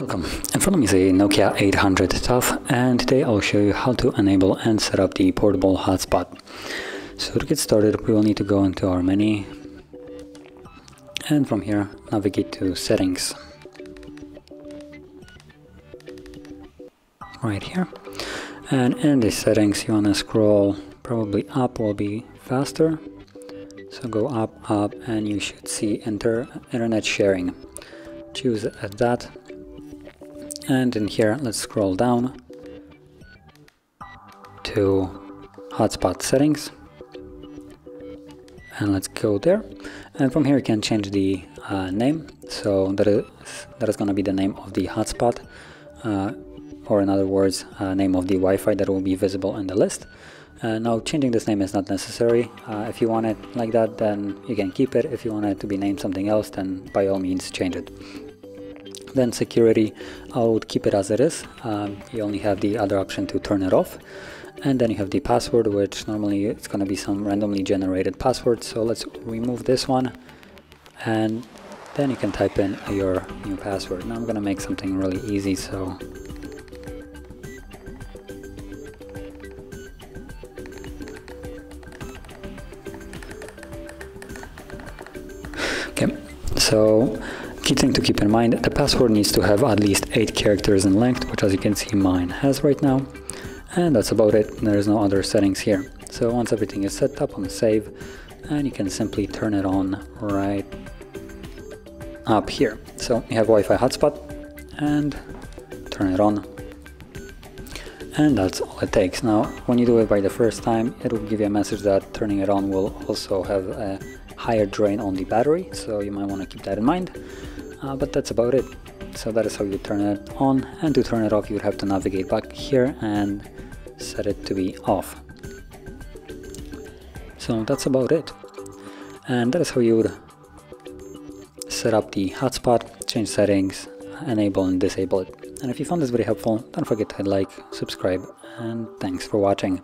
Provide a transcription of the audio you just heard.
Welcome. In front of me is a Nokia 800 Tough and today I'll show you how to enable and set up the portable hotspot. So to get started we will need to go into our menu and from here navigate to settings. Right here. And in the settings you want to scroll probably up will be faster. So go up, up and you should see enter internet sharing. Choose at that. And in here let's scroll down to hotspot settings. And let's go there. And from here you can change the uh, name. So that is that is going to be the name of the hotspot uh, or in other words uh, name of the Wi-Fi that will be visible in the list uh, now changing this name is not necessary uh, if you want it like that then you can keep it if you want it to be named something else then by all means change it then security, I would keep it as it is. Um, you only have the other option to turn it off. And then you have the password, which normally it's going to be some randomly generated password. So let's remove this one. And then you can type in your new password. Now I'm going to make something really easy. So Okay, so Key thing to keep in mind, the password needs to have at least 8 characters in length, which as you can see mine has right now. And that's about it, there is no other settings here. So once everything is set up, on save, and you can simply turn it on right up here. So you have Wi-Fi hotspot, and turn it on. And that's all it takes. Now, when you do it by the first time, it will give you a message that turning it on will also have a higher drain on the battery, so you might want to keep that in mind. Uh, but that's about it. So that is how you turn it on. And to turn it off you would have to navigate back here and set it to be off. So that's about it. And that is how you would set up the hotspot change settings enable and disable it. And if you found this very helpful don't forget to like subscribe and thanks for watching